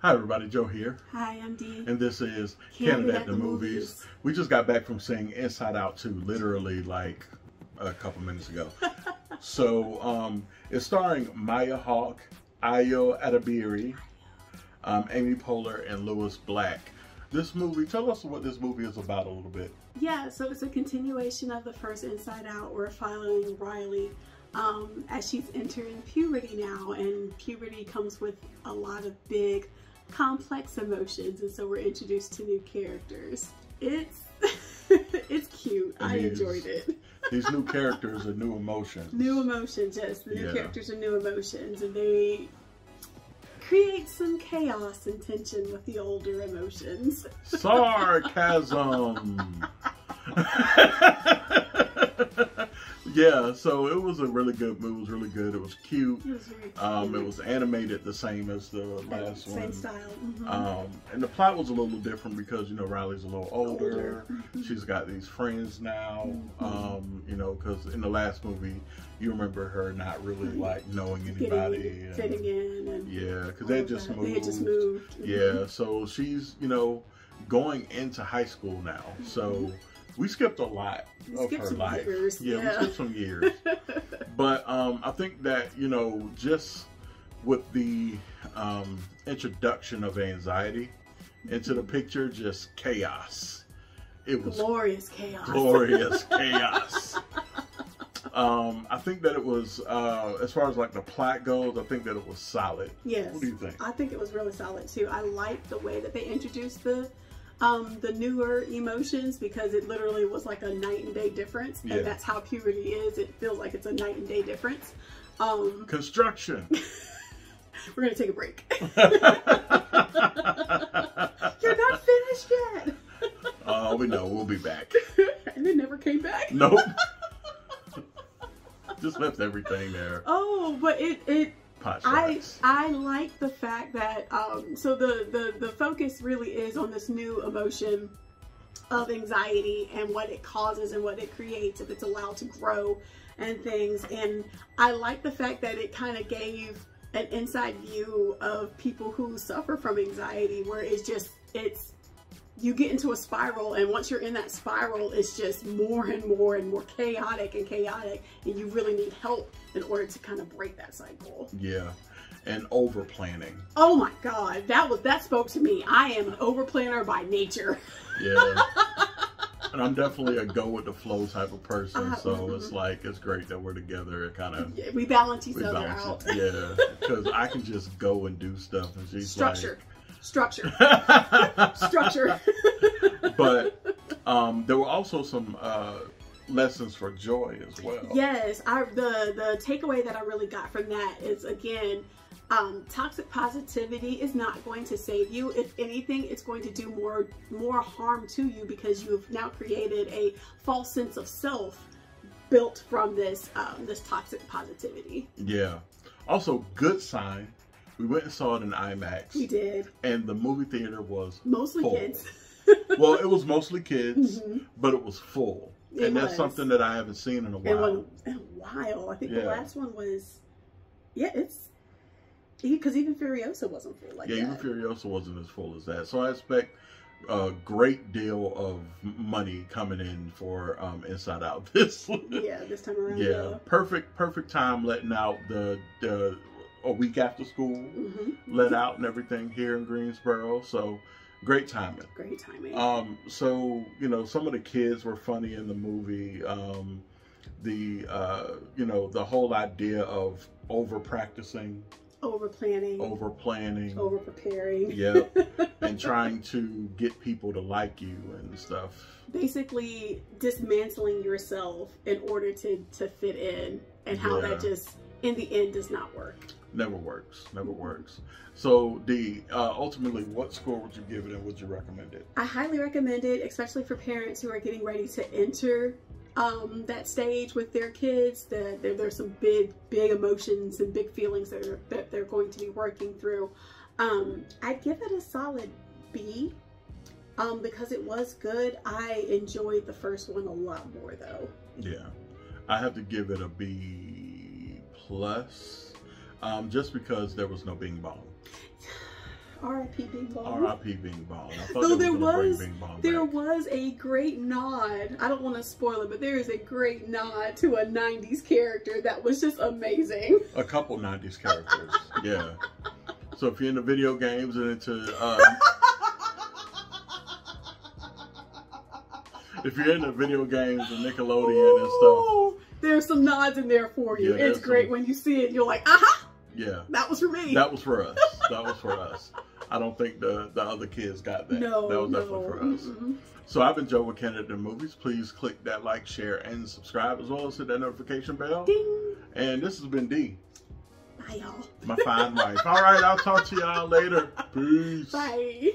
Hi everybody, Joe here. Hi, I'm Dee. And this is Candid Candid at the, the movies. Movies. We just got back from seeing Inside Out 2, literally like a couple minutes ago. so um, it's starring Maya Hawke, Ayo Edebiri, um, Amy Poehler, and Lewis Black. This movie, tell us what this movie is about a little bit. Yeah, so it's a continuation of the first Inside Out. We're following Riley um, as she's entering puberty now, and puberty comes with a lot of big, complex emotions, and so we're introduced to new characters. It's it's cute. I is. enjoyed it. These new characters are new emotions. New emotions, yes. The new Yeah. characters are new emotions, and they create some chaos and tension with the older emotions. Sarcasm. yeah, so it was a really good movie. It was really good. It was cute. It was very Um, it was animated the same as the last same one. Same style. mhm. Um, and the plot was a little different because you know Riley's a little older. Older. Mhm. She's got these friends now. Mhm. Um, you know, because in the last movie, you remember her not really like knowing anybody. in, and- fitting in, and yeah, because they had just that. moved. They just moved. Yeah, so she's you know going into high school now. So we skipped a lot We of skipped her some life. years, Yeah, yeah. we skipped some years. but um, I think that you know just with the um, introduction of anxiety into the picture, just chaos. It was glorious chaos. glorious chaos. Um, I think that it was, uh, as far as like the plot goes, I think that it was solid. Yes. What do you think? I think it was really solid too. I liked the way that they introduced the um, the newer emotions because it literally was like a night and day difference, Yeah. and that's how puberty is. It feels like it's a night and day difference. Um, Construction. we're gonna take a break. You're not finished yet, Oh, we know. We'll be back. and it never came back. Nope. Just left everything there. Oh, but it it Pot I. I like the fact that um, so the, the the focus really is on this new emotion of anxiety and what it causes and what it creates if it's allowed to grow and things. And I like the fact that it kind of gave an inside view of people who suffer from anxiety, where it's just it's you get into a spiral and once you're in that spiral it's just more and more and more chaotic and chaotic and you really need help in order to kind of break that cycle yeah. And over planning. oh my god that was that spoke to me i am an over planner by nature Yeah. and I'm definitely a go with the flow type of person. Uh, So mhm. it's like, it's great that we're together. It kind of. Yeah, we balance each We other balance out it. Yeah. Because I can just go and do stuff. And she's structure structure like. Structure structure. but um, there were also some uh, lessons for joy as well. Yes, I the the takeaway that I really got from that is again, um, toxic positivity is not going to save you. If anything, it's going to do more more harm to you because you've now created a false sense of self built from this um, this toxic positivity. Yeah. Also, good sign. We went and saw it in IMAX, We did and the movie theater was mostly Full. kids. well. It was mostly kids, Mhm. but it was full, It and that's something that I haven't seen in a while. in a while, I think the last one was, yeah, it's because even Furiosa wasn't full like yeah, even that. Furiosa wasn't as full as that. So I expect a great deal of money coming in for um, Inside Out. This, yeah, this time around. yeah, perfect, perfect time letting out the the a week after school hmm let out and everything here in Greensboro. So great timing. Great timing. Um, so you know, some of the kids were funny in the movie. Um, the uh, you know, the whole idea of over practicing, over planning, over planning, over preparing. yeah, and trying to get people to like you and stuff. Basically, dismantling yourself in order to to fit in, and how Yeah. that just in the end does not work. Never works. Never works. So, Dee, uh, ultimately, what score would you give it, and would you recommend it? I highly recommend it, especially for parents who are getting ready to enter um, that stage with their kids. That there, there's some big, big emotions and big feelings that, are, that they're going to be working through. Um, I'd give it a solid B um, because it was good. I enjoyed the first one a lot more though. Yeah, I have to give it a B plus, um, just because there was no Bing Bong. R.I.P. Bing Bong. R.I.P. Bing Bong. I thought Though there were gonna bring was Bing Bong there back. was a great nod. I don't want to spoil it, but there is a great nod to a '90s character that was just amazing. a couple 90s characters. yeah. So if you're into video games and into um, if you're into video games and Nickelodeon and stuff, Ooh, There's some nods in there for you. Yeah, it's great some- when you see it. You're like, aha, yeah, that was for me. that was for us. That was for us. I don't think the the other kids got that. no, that was no. definitely for us. mm-mm. So I've been Joe with Candid Movies. Please click that like, share, and subscribe as well as hit that notification bell. Ding. And this has been Dee, Bye, y'all. my fine wife. All right, I'll talk to y'all later. Peace. Bye.